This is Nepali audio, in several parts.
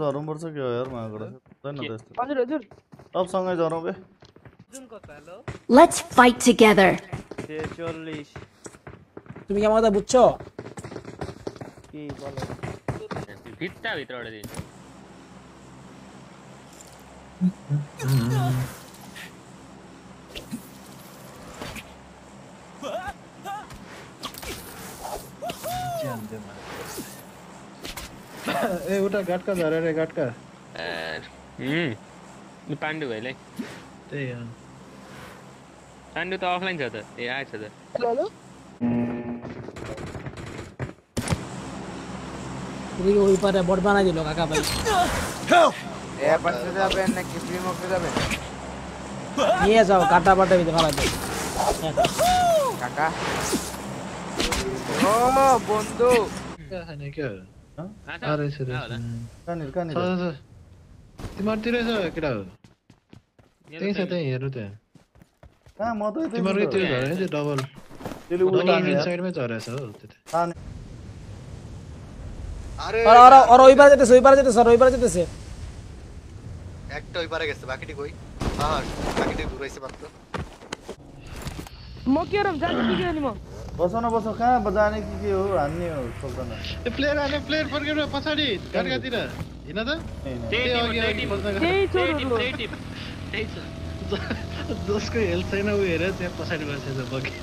सबसँग झर्नुपर्छ के हो यार मागबाट हुँदैन त यस्तो हजुर हजुर सबसँगै झरौँ बे जुन कत হ্যালো Let's fight together. ছেচল্লিশ তুমি কি আমার কথা বুঝছো কি বলো ভিতটা ভিতরে দিন ए उटा गाट का जा रहा है गाट का हम्म पांडु भाइलाई त्यही हो। पांडु ऑफलाइन अफलाइन है त ए आएछ त हेलो? तेरी को ऊपर है बोर्ड बना दिलो काका भाई। हेल्प ये पंच जा बे ने किसी मौके जा बे। ये जाओ काटा बाटा भी दिखा दे काका ओ बंदू। क्या है ने क्या रहेछ कहाँ होला? कहाँनिर कहाँनिर छ छ तिमीहरूतिरै छ केटा हो त्यहीँ छ त्यहीँ हेर्नु त्यहाँ कहाँ म त यतै छु तिमीहरूकै त। त्यो झरे त्यो डबल त्यसले उल्टा डबल हान्यो यार। साइडमै झरेछ हो त्यो हान्यो। আরে আর আর আর ওই পারে যেতেছে ওই পারে যেতেছে আর ওই পারে যেতেছে একটা ওই পারে গেছে বাকিটি কই হ্যাঁ বাকিটি ঘুরাইছে মাত্র म के रम जान्छु कि के नि म बस न बस कहाँ जाने कि के हो? हान्ने हो सोल्दैन ए प्लेयर हाने प्लेयर फर्केर पछाडि गाडकातिर हिँड त। जसको हेल्थ छैन ऊ हेरेर त्यहाँ पछाडि बसेछ बगी।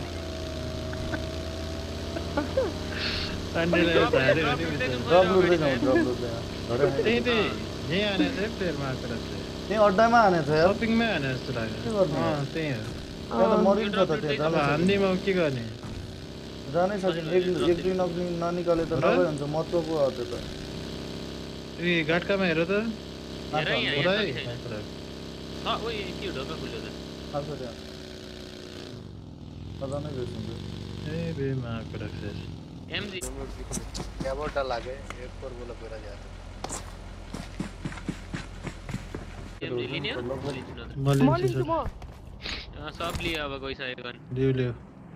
त्यही त्यही यहीँ प्लेयरमा आएको त्यहीँ अड्डामा हानेछ यार। सपिङमै हाने जस्तो लाग्यो। के गर्ने? अँ त्यही हो। हान्नेमा के गर्ने? जाण्यासाठी एक एक दिन अग्नी ना निघाले तर नाव यांचं को आते थे। ये घाट का मेरे तो हाँ? वो ये क्यों डोका खुले थे हाँ। हाँ, सर पता नहीं कैसे ए बे माँ को रख सर एमजी क्या बोल बोटा लागे? एक पर बोला पूरा जाता। एमजी लिनियर मलिन मलिन तुम हाँ सब लिया होगा कोई साइकन लियो लियो।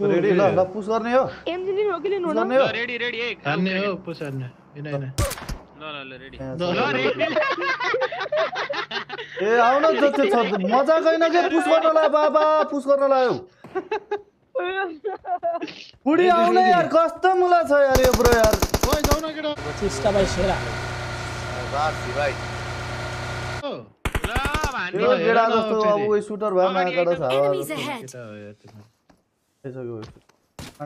रेडी ल ल पुश गर्ने हो एमजिन नि रोकिले नु न रेडी रेडी ए गर्ने हो पुश गर्ने हैन हैन ल ल रेडी ल रेडी ए आउन जस्तो छ मजा गइन के? पुश गर्न ला बाबा पुश गर्न लायो पुडी आउने यार कस्तो मुला छ यार यो ब्रो यार। ओइ जाउ न केटा। चिस्टा भाइ सेरा बासी भाइ। ल भान्ने यो गेडा जस्तो अब ओइ सुटर भयो माया कडा छ। त्यसो गयो।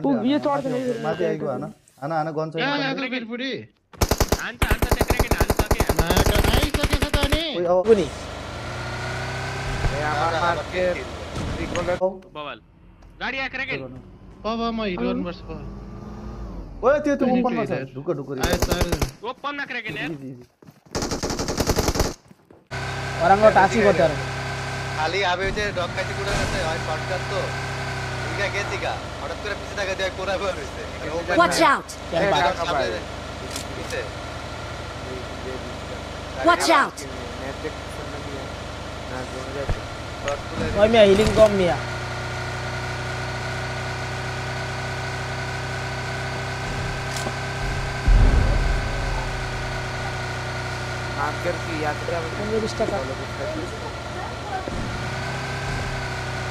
पुग यो चढ्दैन माथि आइगयो हैन हैन हैन गन्छ पुरी हान्छ हान्छ ट्याक्रेकेट हान्छ के नाइस नाइस के छ त नि कुनी ए आमार मार्के बवाल। बाबा म हिरो ओए त्यो त यार। टासी खाली आबे चाहिँ डक्काची कुरा चाहिँ है पडकास्ट त শর্টকাট তো ইগা গেছি গা হঠাৎ করে পিছে টাকা দিয়ে কোরা বের হইছে Watch out! পিছে Watch out! নেট না দিয়ে না জমে যাচ্ছে শর্ট তুলে ওই মিয়া হিলিং কম মিয়া মার্কের কি আছে আমি পনেরো বিশ টাকা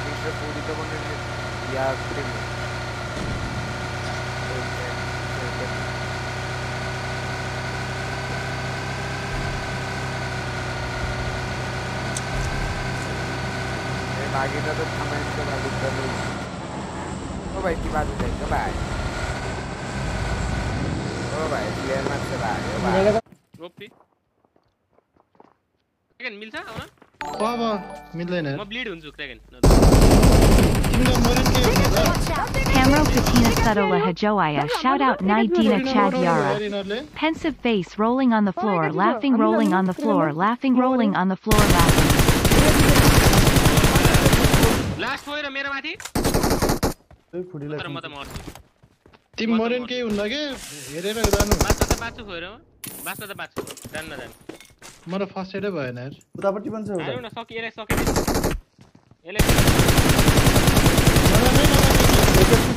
তিনশো কুড়ি তো মনে या फिर मागेगा तो, तो हमें इसके बाद उत्तर तो भाई की बात हो तो जाएगी बाय। ओ भाई प्लेयर मत से बाय बाय। ओपी क्रेगन मिल्छ आउन बाबा मिल्दैन म ब्लीड हुन्छु क्रेगन तिमी तिम्रो मरेन के हुन्छ Camro Katina Sudola Hajoaya. Shout out Nidina Chad Yara. यिनीहरूले Pensive face rolling on the floor, laughing rolling on the floor, laughing rolling on the floor, laughing. Last गएर मेरो माथि त्यही फुटीलाई तर म त मर्छु तिमी मरेन केही हुन्न के हेरेर जानु बाँच्न त बाँच्छु खोएर बाँच्न त बाँच्छु जान्न जानु मलाई फर्स्ट एडै भएन यार उतापट्टि पनि छ एउटा हाल्नु न सकि यसलाई सके यसले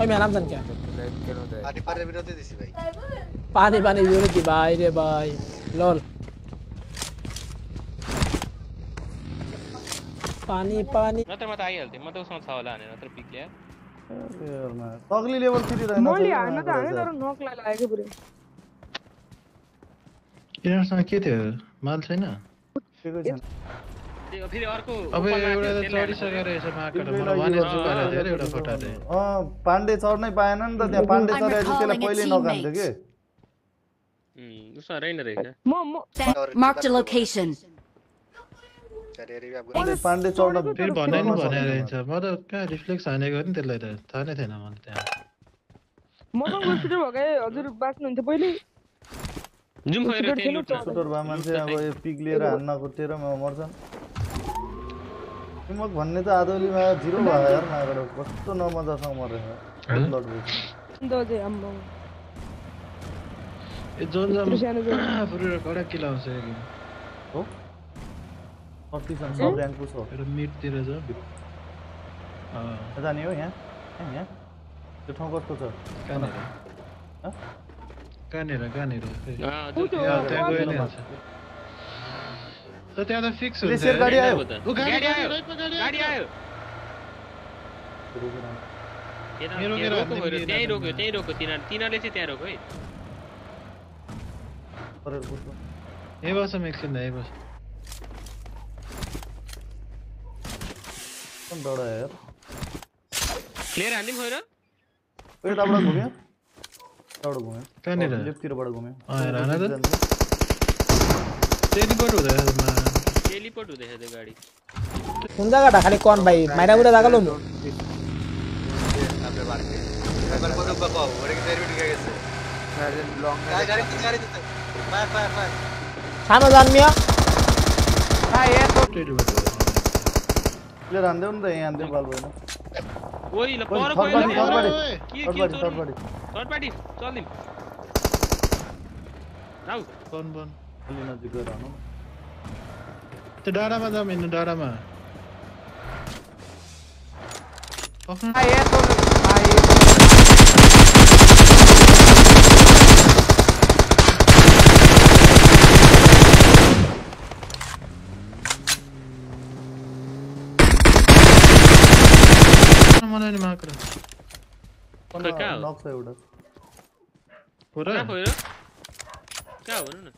ওই ম্যাডাম জান কেন পানি পানির ভিডিওতে দিছি ভাই भाइ। पानी ভিডিও কি ভাই रे ভাই লল पानी पानी मैं तो मत आई हल्दी त तो छ होला आने ना तो पी लिया अगली लेवल थ्री रहना मोल यार मैं तो आने तो नॉक ला लाएगे पूरे के थियो माल छैन अब एउटा त चढिसकेको रहेछ मलाई वान चुकाएर अरे एउटा फटाले अँ पाण्डे चढ्नै पाएन नि त त्यहाँ पाण्डे I'm चढाएपछि त्यसलाई पहिले नकान्थ्यो कि? रहेन रहेछ। म म Marked a location. Pandey Pandey चढ्न फेरि भनाइ नि भने रहेछ। म त कहाँ रिफ्लेक्स हानेको नि त्यसलाई त थाहा नै थिएन मलाई त्यहाँ। मसँग वेबसाइट भएकै हजुर बाँच्नुहुन्थ्यो पहिले। जुम खोएर सुटर त्यही थिएन लुट्न सुटर भए मान्छे अब यो पिक लिएर हान्न खोटेर मर्छन् मग भन्ने त आदोली माया जिरो भयो यार मायाबाट कस्तो न मजासँग मर्यो नमजासँग मरेछ दो जे अम्बो ए जोन जाम पुरै कडा किल आउँछ यो हो कति सम सब र्याङ्क पुस हो र मिड तिर छ अ जाने हो यहाँ यहाँ त्यो ठाउँ कस्तो छ कहाँनेर कहाँनेर कहाँनेर त्यो गयो नि तो ते आता फिक्स होईल सर गाडी आहे वो गाडी आहे राइट पे गाडी आहे ये रोको ये रोको त्यही रोको त्यही रोको. तिनीहरू तिनीहरूले चाहिँ त्यहाँ रोको है हे बस एकछिन हे बस. कौन दौड़ा है यार. क्लियर आने में हो रहा वेट आप बड़ा घूमिया दौड़ घूमिया कहाँ नहीं oh, रहा लेफ़्ट की बड़ा घूमिया हाँ रहना तो टेलीपोर्ट हुँदै यसमा टेलीपोर्ट हुँदैछ त्यो गाडी कुन जग्गा ढाकाले कोन भाइ माइरा उडा दागलो म একবার কত বাবা ওরে কি তেরি ঢুকে গেছে লং গাড়ি গাড়ি দিতে ফায়ার ফায়ার ফায়ার সামনে যান মিয়া ভাই এ তো টেরি বাজে ले रांदे उन दे आंदे बाल बोल ना कोई ल पर कोई ले third party third party third party चल दिन राउ कौन बन Alina di Verano. Darama da meno darama. Oh. Ay eto. Ay. Mana ni makra. Kaka. Knock se uda. Pura. Pura. Kya ho?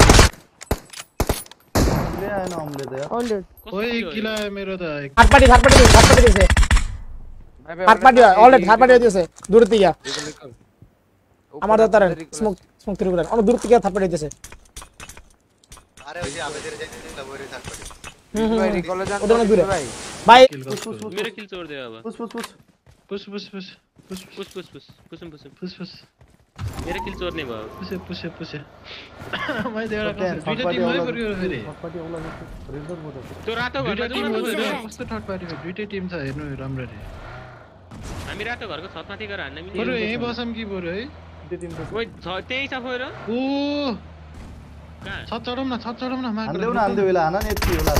ले आएन अम्ले त यार हन्ड्रेड ओइ किला मेरो त third party third party third party দিয়েছে third party already third party দিয়েছে দূর থেকে আমার তো তার স্মোক স্মোক থ্রি করে অনেক দূর থেকে থার্ড পার্টি দিয়েছে আরে ওই যে আমাদের যাইতে ওরে থাকবে হুম হুম भाइ হুম। रिकल जानु ওটা অনেক দূরে भाइ ভাই किल पुस पुस पुस मेरो किल चोरिदियो अब पुस पुस पुस पुस पुस पुस पुस पुस पुस मेरो किल चोर्ने भयो पुसे पुसे पुसे मैले एउटा त्यहाँ कसरी- दुइटा थर्ड टिम पार्टी पऱ्यो फेरि त्यो रातो त्यो कस्तो थर्ड पार्टीमा दुइटै टिम छ हेर्नु राम्ररी हामी रातो घरको छतमाथि गएर हान्न बरु मिल्यो यहीँ बसौँ कि बरु है ओइ छ त्यही छ फोर ओ! छत चढौँ न छत चढौँ न न हान्देऊ यसलाई हान नि यति होला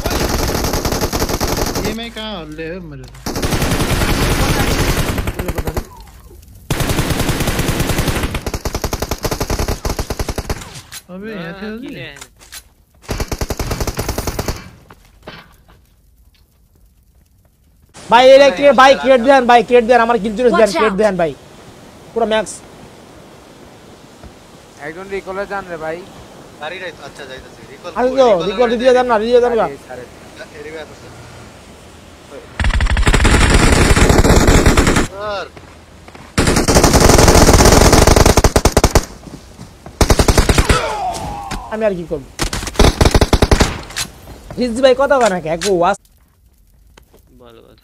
एमआई कहाँ हल्ले हो मेरो। Abi Aa, yeter öldü ya. ভাই এটা ক্রিয়েট ভাই ক্রিয়েট দেন ভাই ক্রিয়েট দেন আমার কিল জুরস দেন ক্রিয়েট দেন ভাই পুরো ম্যাক্স একজন রিকলে যান রে ভাই গাড়ি রাইত আচ্ছা যাইতাছে রিকল আরে তো রিকল দিয়ে যান না দিয়ে যান না এরিয়া আছে স্যার আমি আর কি করব? রিজি ভাই কথা বলা নাকি? একটু ওয়াস ভালো ভালো